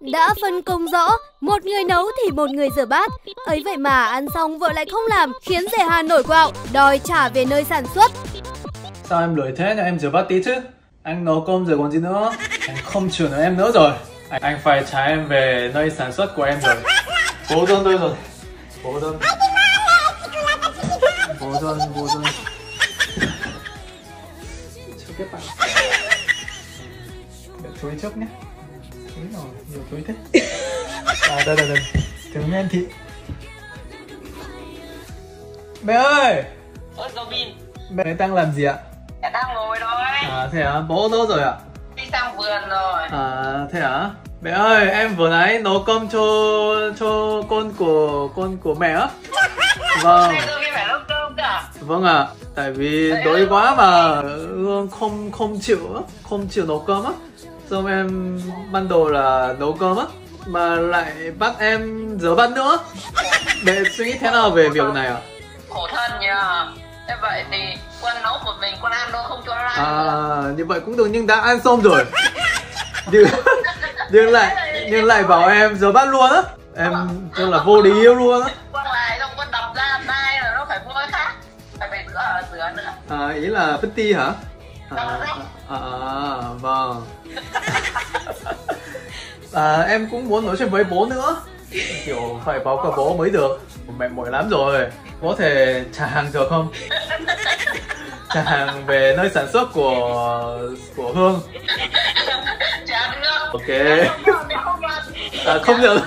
Đã phân công rõ, một người nấu thì một người rửa bát. Ấy vậy mà ăn xong vợ lại không làm, khiến rể Hà nổi quạo, đòi trả về nơi sản xuất. Sao em lười thế nhờ em rửa bát tí chứ. Anh nấu cơm rồi còn gì nữa? Anh không chịu nữa em nữa rồi. Anh, anh phải trả em về nơi sản xuất của em rồi. Bố đơn tôi rồi. Bố đơn Bố đơn, bố đơn Cho các bạn Để chuối trước nhé. Nhiều chuối thế À đây đây đây Trứng men thịt Mẹ ơi Ôi Robin, Mẹ đang làm gì ạ? em đang ngồi thôi À thế à, bố đâu rồi ạ? Đi sang vườn rồi À thế à? Mẹ ơi, em vừa nãy nấu cơm cho cho con của con của mẹ á. Vâng, cả vâng ạ. Tại vì đói quá mà không không chịu không chịu nấu cơm á. Xong em ban đầu là nấu cơm á mà lại bắt em rửa bát nữa. Mẹ suy nghĩ thế nào về việc này ạ? Khổ thân nhờ Thế vậy thì quân nấu một mình, quân ăn đâu không cho ăn. À như vậy cũng được nhưng đã ăn xong rồi. Nhưng, nhưng lại nhưng lại bảo em rửa bát luôn á. Em tức là vô lý yêu luôn á. Quân lại xong quân đập ra tay là nó phải mua cái khác Phải phải rửa rửa nữa À, ý là Petty hả? À, à, à, vâng. À, em cũng muốn nói chuyện với bố nữa. Kiểu phải báo cáo bố mới được. Mẹ mỏi lắm rồi. Có thể trả hàng được không? Trả hàng về nơi sản xuất của của Hương. Ok. Không À, không được.